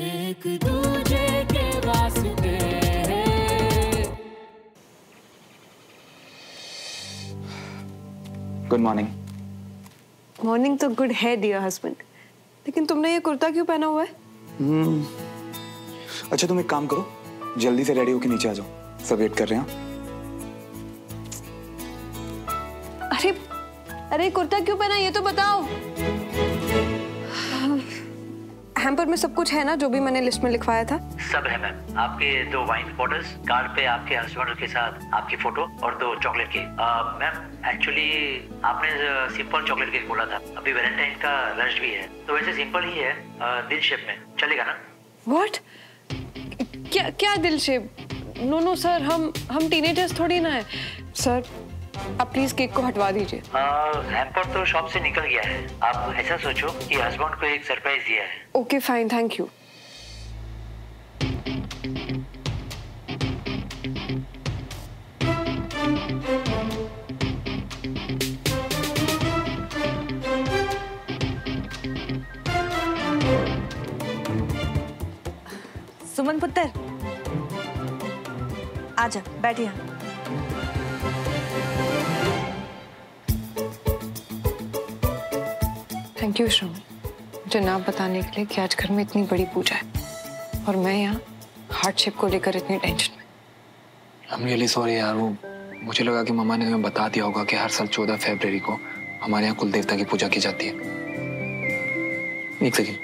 एक दूजे के वास्ते। गुड मॉर्निंग मॉर्निंग तो गुड है डियर हस्बैंड लेकिन तुमने ये कुर्ता क्यों पहना हुआ है? Hmm. अच्छा तुम एक काम करो। जल्दी से रेडी होके नीचे आ जाओ। सब वेट कर रहे हैं अरे अरे कुर्ता क्यों पहना ये तो बताओ। हैम्पर में सब कुछ है ना जो भी मैंने लिस्ट में लिखवाया था? सब है मैम आपके दो वाइन बॉटल्स कार्ड पे आपके हस्बैंड के साथ आपकी फ़ोटो और दो चॉकलेट केक मैम एक्चुअली आपने सिंपल चॉकलेट केक बोला था. अभी वैलेंटाइन का रश भी है. तो वैसे सिंपल ही है अ, दिल शेप में. चलेगा ना? व्हाट क्या क्या दिल शेप नो नो सर हम हम टीनेजर्स थोड़ी ना है. सर आप प्लीज़ केक को हटवा दीजिए। हैम्पर तो शॉप से निकल गया है। आप ऐसा सोचो कि हस्बैंड को एक सरप्राइज़ दिया है। Okay fine thank you Suman पुत्र आजा बैठ थैंक यू श्रवण मुझे ना बताने के लिए कि आज घर में इतनी बड़ी पूजा है। और मैं यहाँ हार्डशिप को लेकर इतनी टेंशन में। हम रियली सॉरी यार वो मुझे लगा कि मम्मा ने हमें बता दिया होगा कि हर साल चौदह फरवरी को हमारे यहाँ कुल देवता की पूजा की जाती है। एक सेकेंड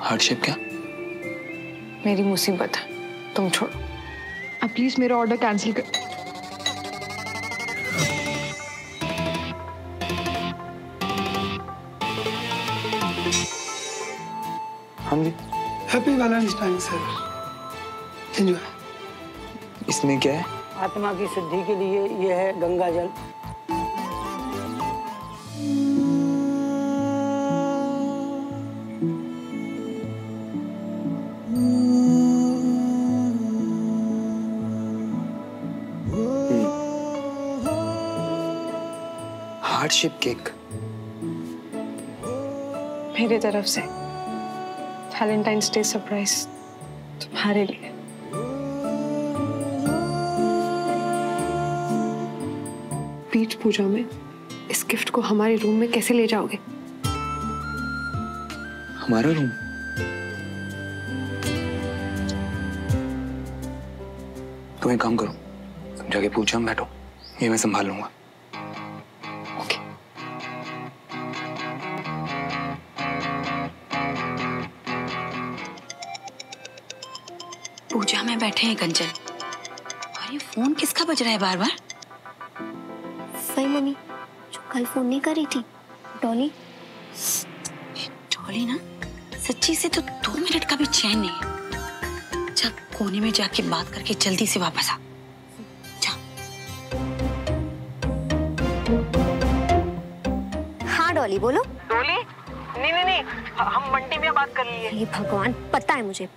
हार्डशिप क्या? मेरी मुसीबत है। तुम छोड़ो। अब प्लीज़ मेरा ऑर्डर कैंसिल कर हाँ जी। हैप्पी वैलेंटाइन सर एंजॉय इसमें क्या है? आत्मा की शुद्धि के लिए यह है गंगा जल। हार्डशिप केक मेरी तरफ़ से। वैलेंटाइंस डे सरप्राइज़ तुम्हारे लिए। बीच पूजा में इस गिफ्ट को हमारे रूम में कैसे ले जाओगे? हमारा रूम तुम एक काम करो, तुम जाके पूछो बैठो। ये मैं संभाल लूँगा। पूजा में बैठे हैं कंचन और ये फ़ोन किसका बज रहा है बार बार वही मम्मी जो कल फ़ोन नहीं करी थी डॉली। डॉली ना सच्ची से तो दो मिनट का भी चैन नहीं है। जा कोने में जाके बात करके जल्दी से वापस आ। जा। हाँ डॉली बोलो। डोली नहीं नहीं नहीं हम मंडी में बात कर लिए ये भगवान पता है मुझे।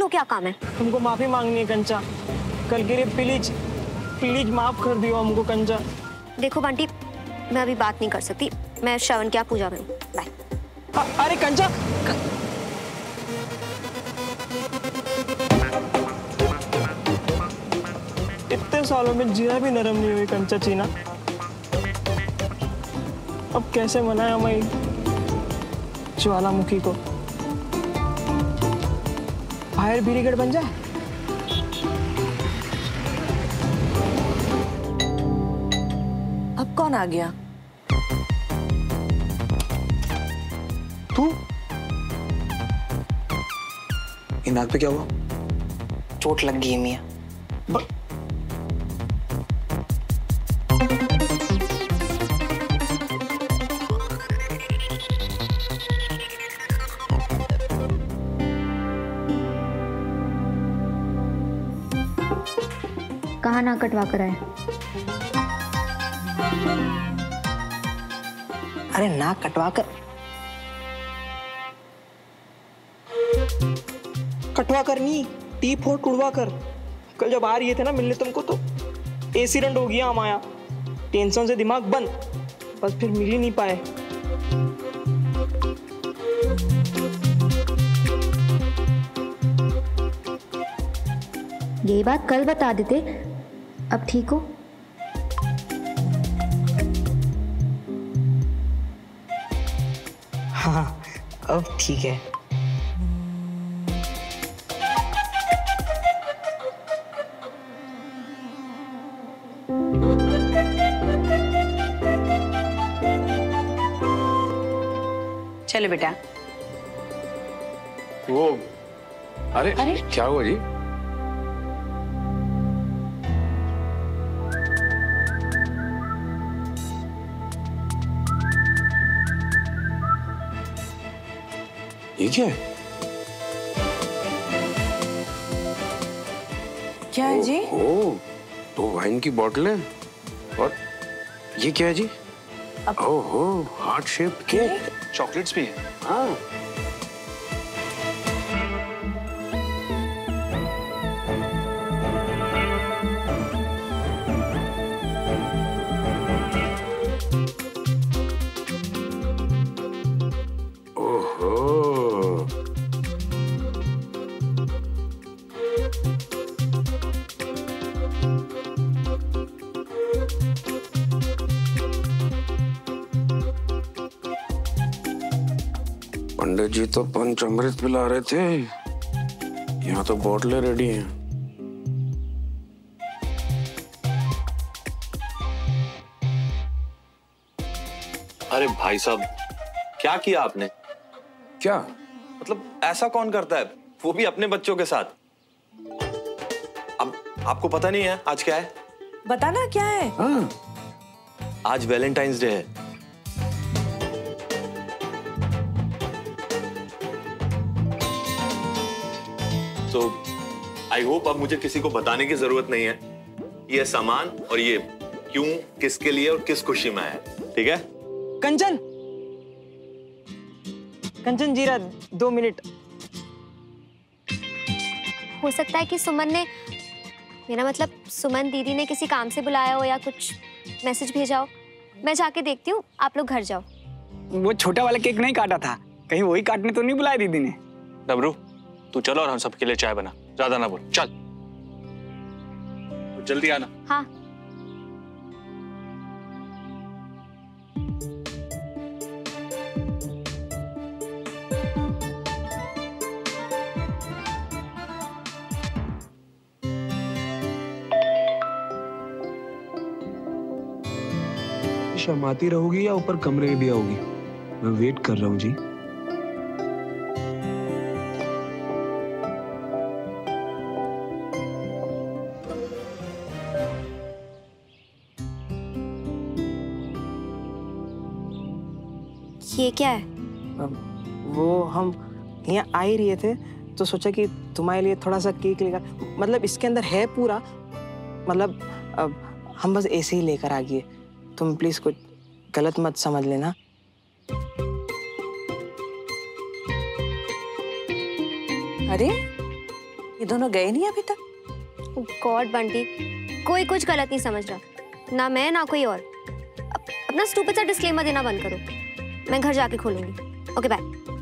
भूलो क्या काम है? तुमको माफ़ी मांगनी है कंचा। कल के लिए प्लीज़ प्लीज़ माफ़ कर दियो हमको कंचा। देखो बंटी मैं अभी बात नहीं कर सकती। मैं श्रवण क्या पूजा में हूँ। बाय अरे कंचा इतने सालों में जीरा भी नरम नहीं हुई कंचा चीना। अब कैसे मनाया मैं ज्वालामुखी को। फायर ब्रिगेड बन जाए। अब कौन आ गया? तू? इनाक पे क्या हुआ? चोट लग गई मिया मियाँ। कटवा कर आए। अरे नाक कटवा कर। कटवा कर नहीं टी फोर टुड़वा कर। कल जब आ रही थे ना मिलने तुमको तो एक्सीडेंट हो गया हमारा। टेंशन से दिमाग बंद बस फिर मिल ही नहीं पाए। यही बात कल बता देते अब ठीक हो? हाँ अब ठीक है। चलो बेटा। वो अरे, अरे? क्या हुआ जी? ये क्या है। क्या है जी? ओ ओ तो वाइन की बॉटल है और ये क्या है जी? हो हार्ट शेप केक चॉकलेट्स भी है। हाँ। तो पंचामृत पिला रहे थे। यहाँ तो बोतलें रेडी हैं। अरे भाई साहब क्या किया आपने? क्या? मतलब ऐसा कौन करता है? वो भी अपने बच्चों के साथ। अब आपको पता नहीं है आज क्या है? बताना क्या है? हाँ। आज वैलेंटाइंस डे है। तो आई होप अब मुझे किसी को बताने की ज़रूरत नहीं है। ये सामान और ये क्यों किसके लिए और किस खुशी में है ठीक है? कंचन! कंचन जीरा दो मिनट। हो सकता है कि सुमन ने मेरा मतलब सुमन दीदी ने किसी काम से बुलाया हो या कुछ मैसेज भेजा हो। मैं जाके देखती हूँ आप लोग घर जाओ। वो छोटा वाला केक नहीं काटा था कहीं वही काटने तो नहीं बुलाया दीदी ने? डबरू तू चलो और हम सबके लिए चाय बना। ज़्यादा ना बोल। चल। जल्दी आना। हाँ। शर्माती रहोगी या ऊपर कमरे में भी आओगी? मैं वेट कर रहा हूँ जी। ये क्या है? वो हम यहाँ आ ही रहे थे तो सोचा कि तुम्हारे लिए थोड़ा सा केक लेकर मतलब इसके अंदर है पूरा मतलब अब हम बस ऐसे ही लेकर आ गए। तुम प्लीज़ कुछ गलत मत समझ लेना। अरे ये दोनों गए नहीं अभी तक? गॉड बंटी कोई कुछ गलत नहीं समझ रहा। ना मैं ना कोई और। अपना स्टूपिड सा डिस्क्लेमर देना बंद करो। मैं घर जाके खोलूँगी। ओके बाय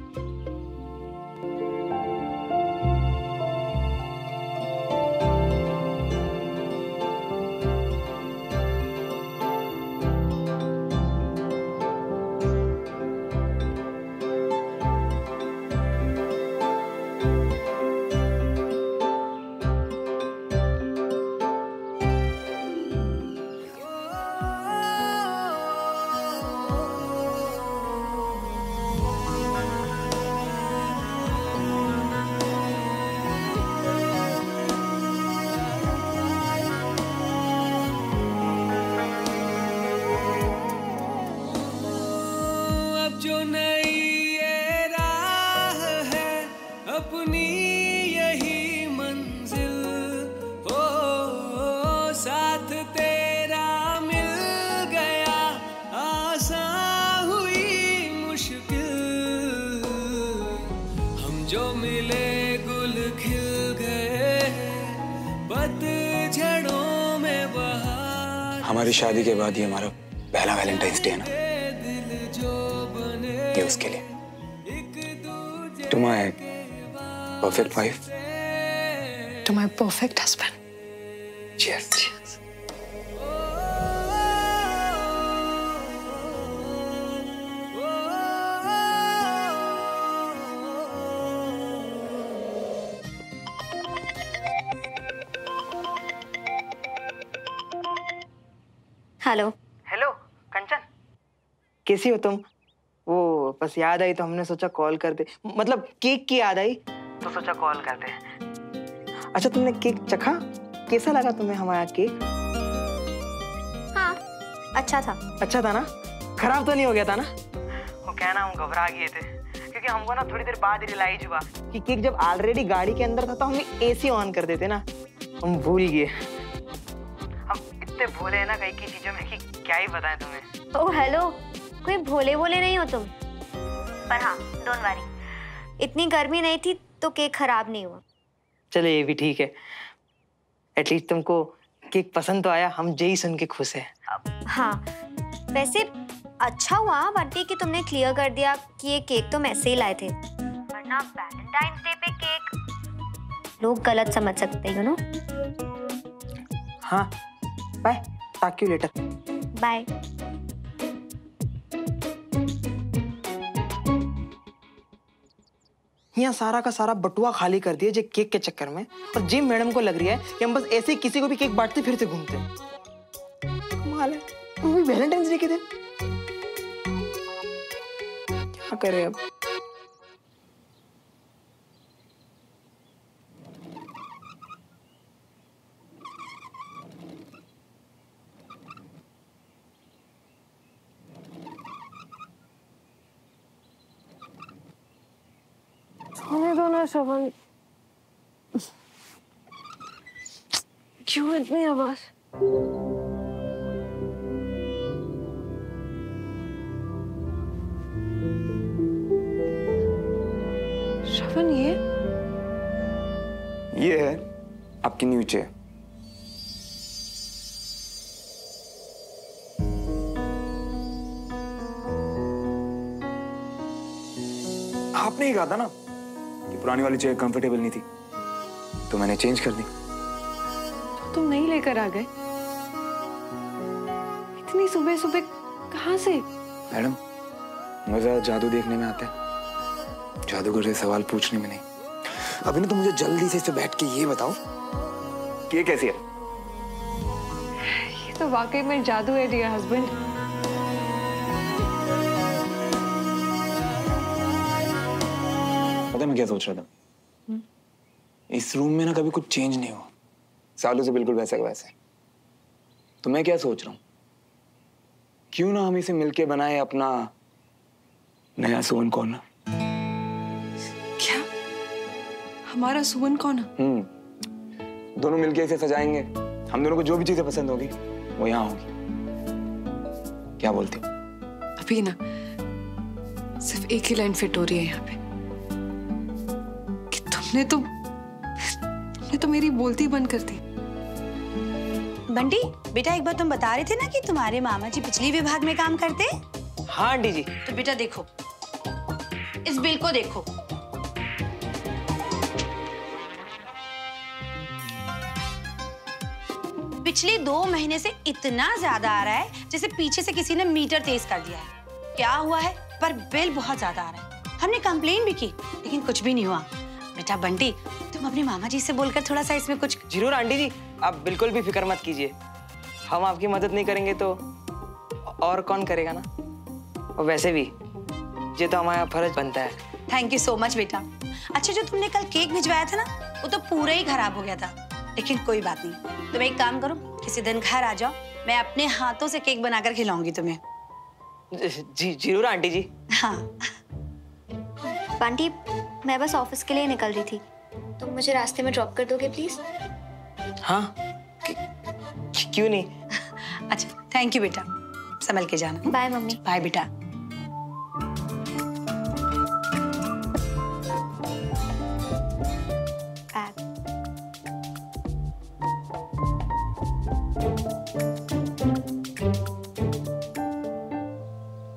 अपनी यही मंजिल। हो साथ तेरा मिल गया। आसान हुई मुश्किल। हम जो मिले गुल खिल गए पतझड़ों में बहार। हमारी शादी के बाद ये हमारा पहला वैलेंटाइंस डे है ना? बने ये उसके लिए। To my perfect wife to my perfect husband. Cheers. Cheers. Hello hello Kanchan कैसी हो तुम वो बस याद आई तो हमने सोचा कॉल कर दे मतलब केक की याद आई तो सोचा कॉल करते हैं। अच्छा तुमने केक चखा? कैसा लगा तुम्हें हमारा केक? हाँ अच्छा था। अच्छा था ना? खराब तो नहीं हो गया था ना? वो क्या ना हम घबरा गए थे। क्योंकि हमको ना थोड़ी देर बाद रियलाइज़ हुआ कि केक जब ऑलरेडी गाड़ी के अंदर था तो हम एसी ऑन कर देते ना। हम भूल गए। हम इतने भोले हैं ना कई की चीज़ों में कि क्या ही बताएँ तुम्हें। ओ हेलो कोई भोले भोले नहीं हो तुम? पर हाँ डोंट वरी इतनी गर्मी नहीं थी तो केक खराब नहीं हुआ। चलो ये भी ठीक है। एटलीस्ट तुमको केक पसंद तो आया हम यही सुन के खुश हैं। हाँ वैसे अच्छा हुआ बंटी कि तुमने क्लियर कर दिया कि ये केक तो मैसे ही लाए थे। वरना वैलेंटाइंस डे पे केक लोग गलत समझ सकते हैं नो हाँ bye talk you later bye यहाँ सारा का सारा बटुआ खाली कर दिया, जे केक के चक्कर में। और जिम मैडम को लग रही है कि हम बस ऐसे ही किसी को भी केक बांटते फिरते घूमते हैं। कमाल है। वो भी वैलेंटाइंस डे के दिन। क्या करें अब? सोने दो ना श्रवण क्यों इतनी आवाज़ श्रवण ये ये है आपकी न्यू चेयर आपने ही कहा था ना? पुरानी वाली चेयर कंफर्टेबल नहीं थी। तो मैंने चेंज कर दी। तो तुम नहीं लेकर आ गए? इतनी सुबह सुबह कहाँ से? मैडम मज़ा जादू देखने में आता है। जादूगर से सवाल पूछने में नहीं। अभी ना तो मुझे जल्दी से इस बैठ के ये बताओ कि ये कैसी है? ये तो वाकई में जादू है डियर हस्बैंड क्या सोच रहा था इस रूम में ना कभी कुछ चेंज नहीं हुआ। सालों से बिल्कुल वैसा का वैसे। तो मैं क्या सोच रहा हूँ? क्यों ना हम इसे मिलके बनाए अपना नया सोन कॉर्नर क्या? हमारा सुवन कौन? हम्म। दोनों मिलके इसे सजाएँगे। हम दोनों को जो भी चीज़ें पसंद होगी वो यहाँ होगी। क्या बोलती हो? अभी ना सिर्फ़ एक ही लाइन फिट हो रही है यहाँ पे। तुमने तो तुमने तो मेरी बोलती बंद कर दी। बंटी बेटा एक बार तुम बता रहे थे ना कि तुम्हारे मामा जी बिजली विभाग में काम करते हाँ आंटी जी। तो बेटा देखो। इस बिल को देखो। पिछले दो महीने से इतना ज़्यादा आ रहा है जैसे पीछे से किसी ने मीटर तेज कर दिया है। क्या हुआ है? पर बिल बहुत ज़्यादा आ रहा है। हमने कंप्लेन भी की लेकिन कुछ भी नहीं हुआ। बेटा बंटी तुम अपने मामा जी से बोलकर थोड़ा सा इसमें कुछ ज़रूर आंटी जी आप बिल्कुल भी फ़िक्र मत कीजिए। हम आपकी मदद नहीं करेंगे तो और कौन करेगा ना? और वैसे भी ये तो हमारा फ़र्ज़ बनता है। थैंक यू सो मच बेटा। अच्छा जो तुमने कल केक भिजवाया था ना वो तो पूरा ही खराब हो गया था। लेकिन कोई बात नहीं। तुम एक काम करो किसी दिन घर आ जाओ मैं अपने हाथों से केक बनाकर खिलाऊँगी तुम्हें। जी ज़रूर आंटी जी। हाँ। बंटी मैं बस ऑफ़िस के लिए निकल रही थी। तुम मुझे रास्ते में ड्रॉप कर दोगे प्लीज़ हाँ? क्यों नहीं? अच्छा थैंक यू बेटा। संभल के जाना। Bye mummy. बाय बेटा।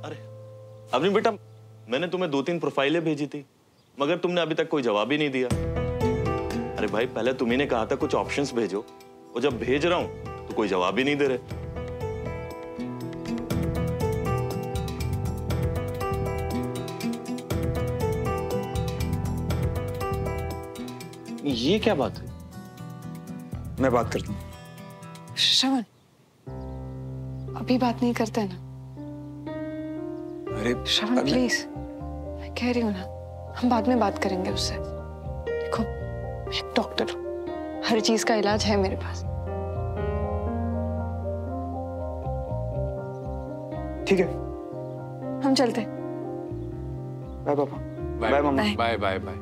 अरे अभी बेटा मैंने तुम्हें दो तीन प्रोफाइलें भेजी थी। मगर तुमने अभी तक कोई जवाब ही नहीं दिया। अरे भाई पहले तुम्ही ने कहा था कुछ ऑप्शंस भेजो। और जब भेज रहा हूँ तो कोई जवाब ही नहीं दे रहे। ये क्या बात है मैं बात करता हूँ। श्रवण अभी बात नहीं करते ना। अरे श्रवण प्लीज़ मैं कह रही हूँ ना हम बाद में बात करेंगे उससे। देखो मैं एक डॉक्टर हूँ। हर चीज़ का इलाज है मेरे पास। ठीक है। हम चलते। बाय पापा। बाय मम्मा। Bye bye bye.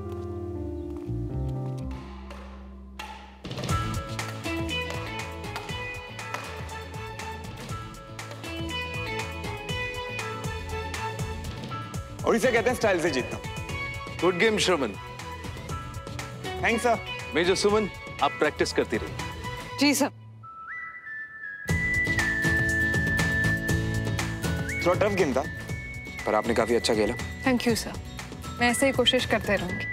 और इसे कहते हैं स्टाइल से जीतना। Good game Shravan thanks sir major Suman आप प्रैक्टिस करती रहिए। जी सर थोड़ा टफ गेम था पर आपने काफ़ी अच्छा खेला। थैंक यू सर मैं ऐसे ही कोशिश करते रहूँगी।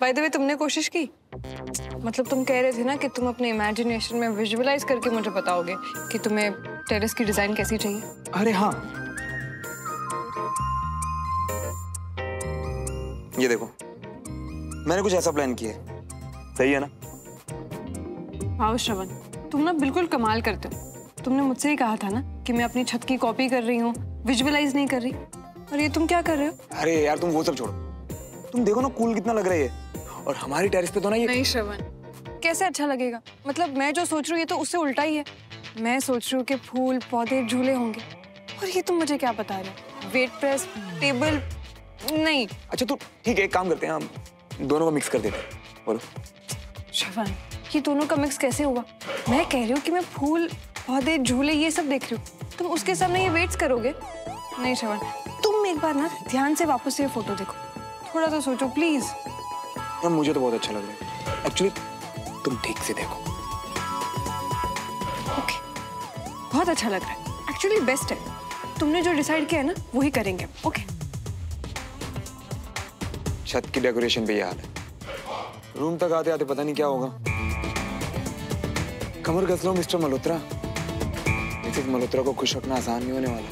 बाय द वे तुमने कोशिश की? मतलब तुम कह रहे थे ना कि तुम अपने इमेजिनेशन में विजुअलाइज करके मुझे बताओगे कि तुम्हें टेरेस की डिज़ाइन कैसी चाहिए। अरे हाँ ये देखो। मैंने कुछ ऐसा प्लान किया सही है ना? वाओ श्रवण तुम ना बिल्कुल कमाल करते हो। तुमने मुझसे ही कहा था ना कि मैं अपनी छत की कॉपी कर रही हूँ विजुअलाइज नहीं कर रही। और ये तुम क्या कर रहे हो? अरे यार तुम वो सब छोड़ो। तुम देखो ना कूल कितना लग रहा है और हमारी टेरिस पे तो ना ये नहीं श्रवण कैसे अच्छा लगेगा? मतलब मैं जो सोच रही हूँ ये तो उससे उल्टा ही है। मैं सोच रही हूँ कि फूल पौधे झूले होंगे। और ये तुम मुझे क्या बता रहे हो? वेट प्रेस टेबल नहीं। अच्छा तो ठीक है एक काम करते हैं हम दोनों को मिक्स कर देते हैं। बोलो। श्रवण ये दोनों का मिक्स कैसे हुआ? मैं कह रही हूँ कि मैं फूल पौधे झूले ये सब देख रही हूँ। तुम उसके सामने ये वेट्स करोगे? नहीं श्रवण तुम एक बार ना ध्यान से वापस से ये फ़ोटो देखो। थोड़ा तो सोचो प्लीज़ यार मुझे तो बहुत अच्छा लग रहा है। एक्चुअली तुम ठीक से देखो। ओके बहुत अच्छा लग रहा है। एक्चुअली बेस्ट है। तुमने जो डिसाइड किया है ना वही करेंगे। ओके छत की डेकोरेशन पे ये हाल है। रूम तक आते आते पता नहीं क्या होगा। कमर कस लो मिस्टर मल्होत्रा। मिसेस मल्होत्रा को खुश रखना आसान नहीं होने वाला।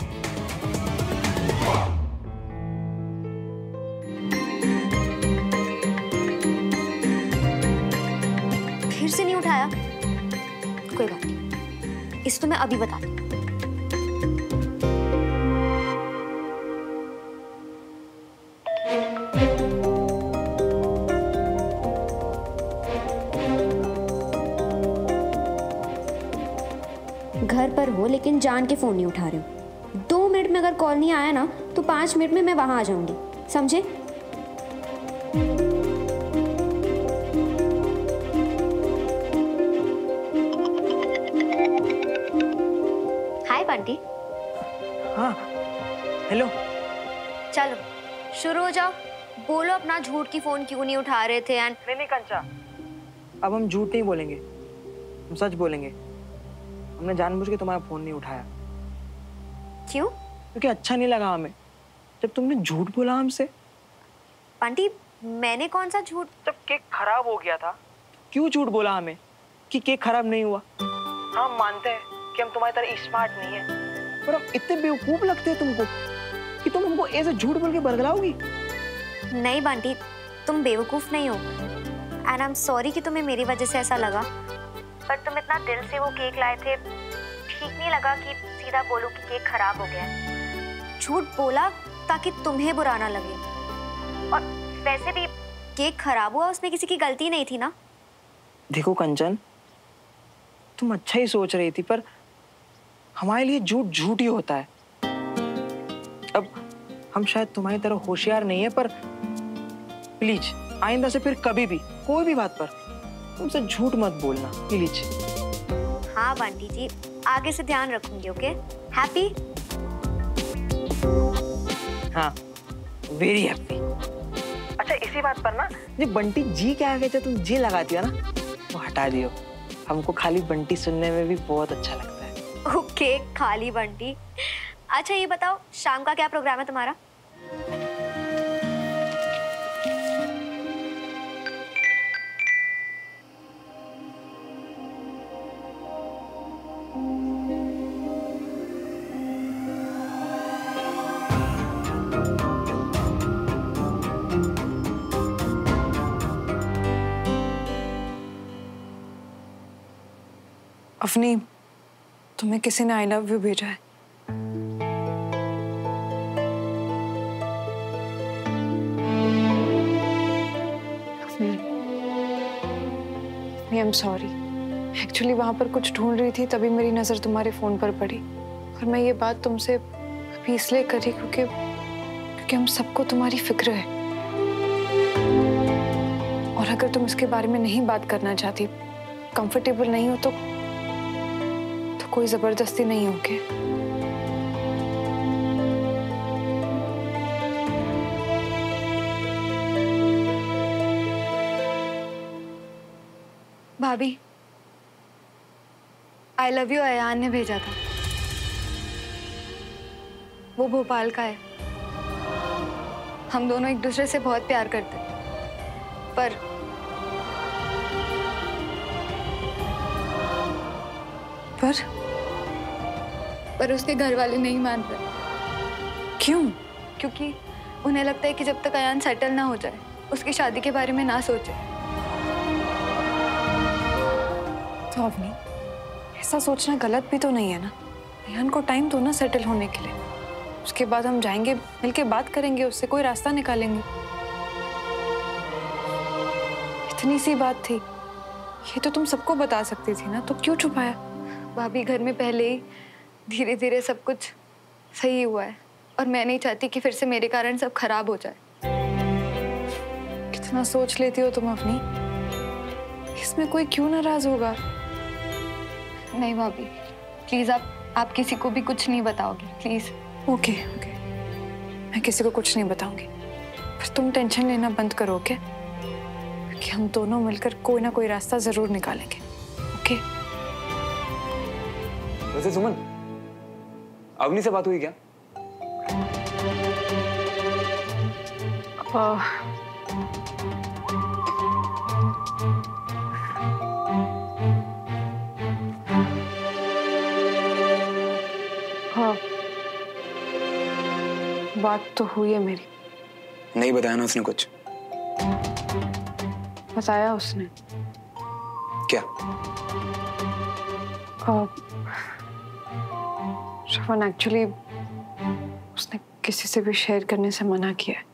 फिर से नहीं उठाया? कोई बात नहीं। इसे तो मैं अभी बता दूँ। लेकिन जान के फ़ोन नहीं उठा रहे हो। दो मिनट में अगर कॉल नहीं आया ना तो पाँच मिनट में मैं वहाँ आ जाऊँगी। समझे? हाय बंटी हाँ हेलो। चलो शुरू हो जाओ। बोलो अपना झूठ की फ़ोन क्यों नहीं उठा रहे थे एंड नहीं नहीं कंचा। अब हम झूठ नहीं बोलेंगे। हम सच बोलेंगे। हमने जानबूझ के तुम्हारा फ़ोन नहीं उठाया। क्यों? क्योंकि अच्छा नहीं लगा हमें। जब तुमने झूठ बोला हमसे। बंटी मैंने कौन सा झूठ जब केक खराब हो गया था। क्यों झूठ बोला हमें? कि केक खराब नहीं हुआ। हम मानते हैं कि हम तुम्हारी तरह स्मार्ट नहीं है। पर हम इतने बेवकूफ़ लगते हैं तुमको कि तुम हमको ऐसे झूठ बोल के बरगलाओगी। नहीं बंटी तुम बेवकूफ़ नहीं हो। एंड आई एम सॉरी कि तुम्हें मेरी वजह से ऐसा लगा। पर तुम इतना दिल से वो केक लाए थे ठीक नहीं लगा कि सीधा बोलो कि केक खराब हो गया। झूठ बोला ताकि तुम्हें बुरा ना लगे। और वैसे भी केक खराब हुआ उसमें किसी की गलती नहीं थी ना? देखो कंचन तुम अच्छा ही सोच रही थी पर हमारे लिए झूठ झूठ ही होता है। अब हम शायद तुम्हारी तरह होशियार नहीं है पर प्लीज़ आइंदा से फिर कभी भी कोई भी बात पर तुमसे झूठ मत बोलना प्लीज़। हाँ बंटी जी आगे से ध्यान रखूँगी ओके? हैप्पी हाँ वेरी हैप्पी अच्छा इसी बात पर ना जो बंटी जी के आगे जो तुम जी लगाती हो ना वो हटा दियो। हमको खाली बंटी सुनने में भी बहुत अच्छा लगता है। ओके खाली बंटी। अच्छा ये बताओ शाम का क्या प्रोग्राम है तुम्हारा? अवनी तुम्हें किसी ने आई लव यू भेजा है। आई एम सॉरी एक्चुअली वहाँ पर कुछ ढूंढ रही थी तभी मेरी नज़र तुम्हारे फ़ोन पर पड़ी। और मैं ये बात तुमसे अभी इसलिए करी क्योंकि क्योंकि हम सबको तुम्हारी फ़िक्र है। और अगर तुम इसके बारे में नहीं बात करना चाहती कंफर्टेबल नहीं हो तो कोई ज़बरदस्ती नहीं होगी भाभी आई लव यू अयान ने भेजा था। वो भोपाल का है। हम दोनों एक दूसरे से बहुत प्यार करते। पर पर पर उसके घर वाले नहीं मान रहे। क्यों? क्योंकि उन्हें लगता है कि जब तक अयान सेटल ना हो जाए, उसकी शादी के बारे में ना सोचे। तो अवनी, ऐसा सोचना गलत भी तो नहीं है ना? अयान को टाइम दो ना सेटल होने के लिए। उसके बाद हम जाएँगे, मिलके बात करेंगे, उससे कोई रास्ता निकालेंगे। इतनी सी बात थी। ये तो तुम सबको बता सकती थी ना तो क्यों छुपाया? भाभी घर में पहले ही धीरे धीरे सब कुछ सही हुआ है और मैं नहीं चाहती कि फिर से मेरे कारण सब खराब हो जाए। कितना सोच लेती हो तुम अपनी? इसमें कोई क्यों नाराज़ होगा? नहीं भाभी प्लीज़ आप आप किसी को भी कुछ नहीं बताओगे प्लीज़ ओके ओके मैं किसी को कुछ नहीं बताऊँगी। पर तुम टेंशन लेना बंद करो ओके कि हम दोनों मिलकर कोई ना कोई रास्ता ज़रूर निकालेंगे ओके वैसे सुमन अवनी से बात हुई क्या? हाँ। बात तो हुई है मेरी। नहीं बताया ना उसने कुछ। बताया उसने। क्या? श्रवण एक्चुअली उसने किसी से भी शेयर करने से मना किया है।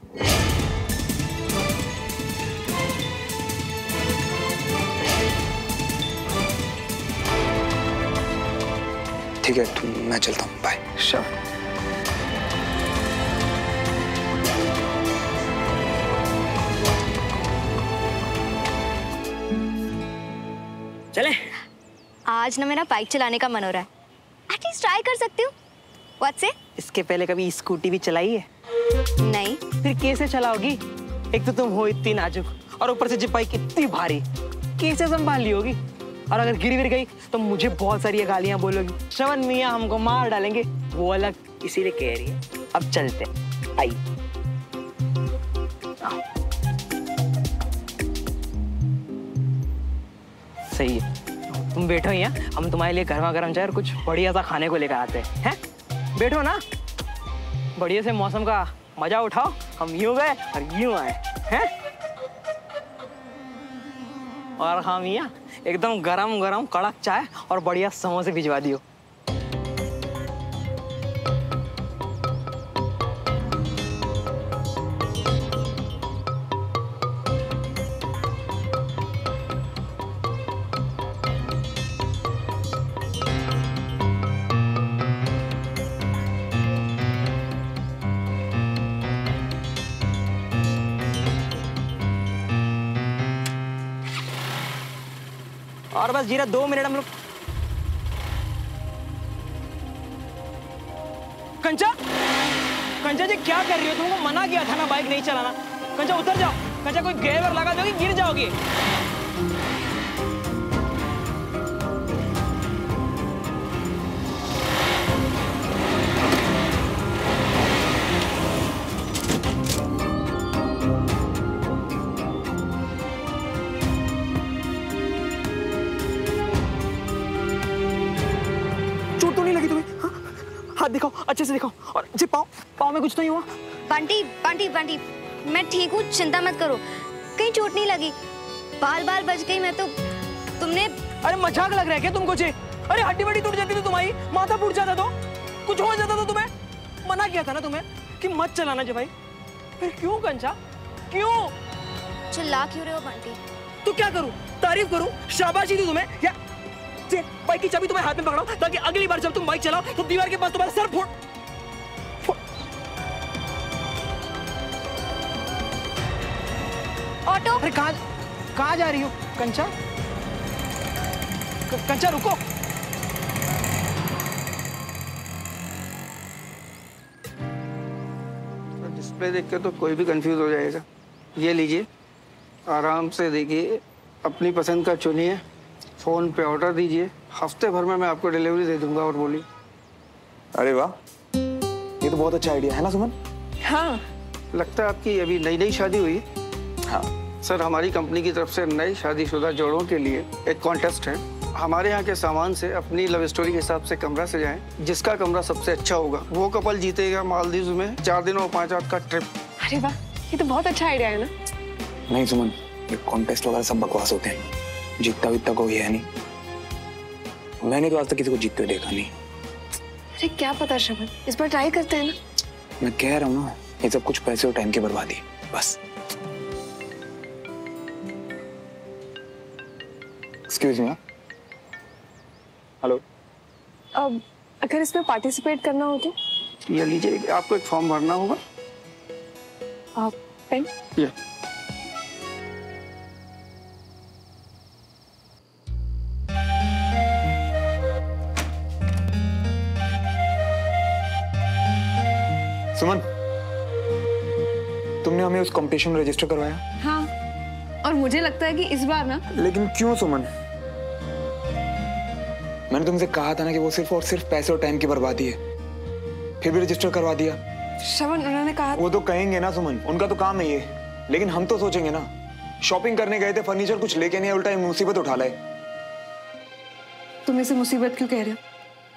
ठीक है तो मैं चलता हूँ। बाय श्योर चले। आज ना मेरा बाइक चलाने का मन हो रहा है। ट्राई कर सकती हूँ? व्हाट से इसके पहले कभी स्कूटी भी चलाई है? नहीं। फिर कैसे चलाओगी? एक तो तुम हो इतनी नाजुक और ऊपर से जिप बाइक इतनी भारी। कैसे संभाल ली होगी? और अगर गिर गिर गई तो मुझे बहुत सारी गालियाँ बोलोगी। श्रवण मियाँ हमको मार डालेंगे। वो अलग इसीलिए कह रही है। अब चलते आई। सही है। तुम बैठो यहाँ। हम तुम्हारे लिए गर्मा गर्म चाय और कुछ बढ़िया सा खाने को लेकर आते हैं। हैं? बैठो ना। बढ़िया से मौसम का मज़ा उठाओ। हम यूँ गए और यूँ आए। हैं? और हम यहाँ एकदम गरम गरम कड़क चाय और बढ़िया समोसे भिजवा दियो। बस जीरा, दो मिनट हम लोग। कंचा कंचा जी, क्या कर रही हो तुमको मना किया था ना, बाइक नहीं चलाना। कंचा, उतर जाओ। कंचा, कोई गेयर लगा दोगे गिर जाओगी। अच्छे से दिखाओ और जी पाओ पाओ में कुछ नहीं हुआ। बंटी बंटी बंटी मैं ठीक हूँ चिंता मत करो। कहीं चोट नहीं लगी। बाल बाल बच गई मैं तो। तुमने अरे मज़ाक लग रहा है क्या तुमको जी? अरे हड्डी बड्डी टूट जाती थी तुम्हारी। माथा फूट जाता तो। कुछ हो जाता तो तुम्हें। मना किया था ना तुम्हें कि मत चलाना जी भाई। फिर क्यों कंचा? क्यों? चिल्ला क्यों रहे हो बंटी? तो क्या करूँ? तारीफ़ करूँ? शाबाशी दूँ तुम्हें? या बाइक की चाबी तुम्हें हाथ में पकड़ाओ ताकि अगली बार जब तुम बाइक चलाओ तो दीवार के पास तुम्हारा सर फोड़ ऑटो अरे कहाँ कहाँ जा रही हो? कंचा? क- कंचा रुको। डिस्प्ले देख के तो कोई भी कंफ्यूज हो जाएगा। ये लीजिए। आराम से देखिए। अपनी पसंद का चुनिए। फ़ोन पे ऑर्डर दीजिए। हफ़्ते भर में मैं आपको डिलीवरी दे दूँगा और बोली अरे वाह। ये तो बहुत अच्छा आइडिया है ना सुमन? हाँ। लगता है आपकी अभी नई नई शादी हुई है। हाँ। सर हमारी कंपनी की तरफ़ से नए शादीशुदा जोड़ों के लिए एक कॉन्टेस्ट है। हमारे यहाँ के सामान से अपनी लव स्टोरी के हिसाब से कमरा सजाएँ जिसका कमरा सबसे अच्छा होगा। वो कपल जीतेगा मालदीव में चार दिनों और पाँच रात का ट्रिप अरे वाह ये तो बहुत अच्छा आइडिया है ना? नहीं सुमन ये कॉन्टेस्ट वगैरह सब बकवास होते हैं। जीतता वीतता कोई है नहीं। मैंने तो आज तक किसी को जीतते देखा नहीं। अरे क्या पता श्रवण इस बार ट्राई करते हैं ना? मैं कह रहा हूँ ना ये सब कुछ पैसे और टाइम की बर्बादी बस। एक्सक्यूज मी हेलो अब अगर इसमें पार्टिसिपेट करना हो तो? ये लीजिए आपको एक फॉर्म भरना होगा। आप पेन ये सुमन तुमने हमें उस कंपटीशन में रजिस्टर करवाया। हाँ और मुझे लगता है कि इस बार ना लेकिन क्यों सुमन? मैंने तुमसे कहा था ना कि वो सिर्फ़ और सिर्फ़ पैसे और टाइम की बर्बादी है। फिर भी रजिस्टर करवा दिया। श्रवण उन्होंने कहा वो तो कहेंगे ना सुमन उनका तो काम है। ये लेकिन हम तो सोचेंगे ना। शॉपिंग करने गए थे फर्नीचर कुछ लेके नहीं उल्टा मुसीबत उठा लाए। तुम इसे मुसीबत क्यों कह रहे हो?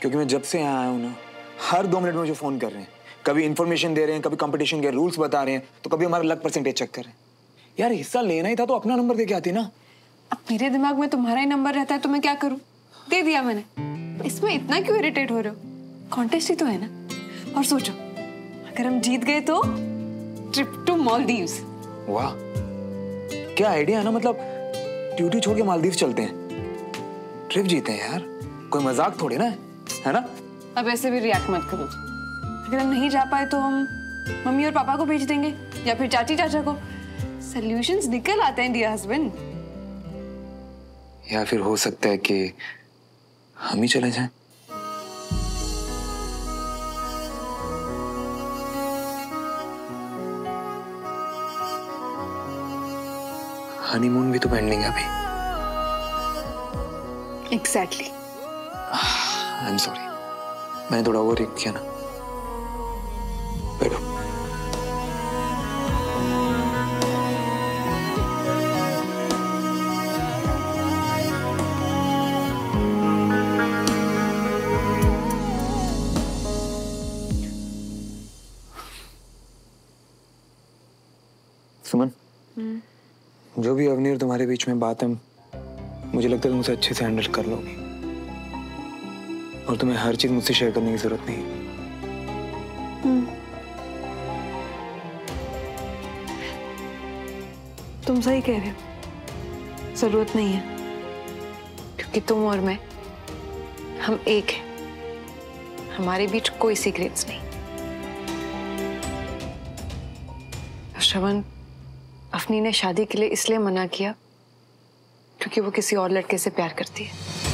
क्योंकि मैं जब से यहाँ आया हूँ ना हर दो मिनट में मुझे फ़ोन कर रहे हैं। कभी इन्फॉर्मेशन दे रहे हैं कभी कंपटीशन के रूल्स बता रहे हैं तो कभी हमारा लक परसेंटेज चेक कर रहे हैं। यार हिस्सा लेना ही था तो अपना नंबर दे के आती ना। अब मेरे दिमाग में तुम्हारा ही नंबर रहता है तो मैं क्या करूँ? दे दिया मैंने। इसमें इतना क्यों इरिटेट हो रहे हो? कॉन्टेस्ट ही तो है ना। और सोचो अगर हम जीत गए तो ट्रिप टू मालदीव्स वाह क्या आइडिया है ना मतलब ड्यूटी छोड़ के मालदीव चलते हैं। ट्रिप जीते हैं यार कोई मज़ाक थोड़ी ना है है ना? अब ऐसे भी रिएक्ट मत करो। अगर हम नहीं जा पाए तो हम मम्मी और पापा को भेज देंगे या फिर चाची चाचा को। सॉल्यूशंस निकल आते हैं डियर हस्बैंड या फिर हो सकता है कि हम ही चले जाएँ। हनीमून भी तो पेंडिंग है अभी। एग्जैक्टली आई एम सॉरी मैंने थोड़ा ओवर रिएक्ट किया ना। बीच में बात है मुझे लगता है तुम उसे अच्छे से हैंडल कर लोगी। और तुम्हें हर चीज़ मुझसे शेयर करने की ज़रूरत नहीं। है तुम सही कह रहे हो। ज़रूरत नहीं है। क्योंकि तुम और मैं, हम एक हैं। हमारे बीच कोई सीक्रेट्स नहीं। श्रवण, अफनी ने शादी के लिए इसलिए मना किया क्योंकि वो किसी और लड़के से प्यार करती है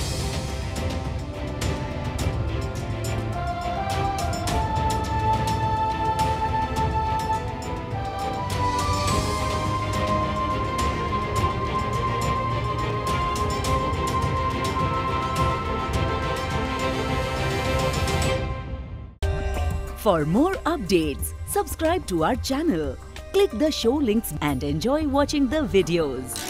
For more updates, subscribe to our channel, click the show links and enjoy watching the videos.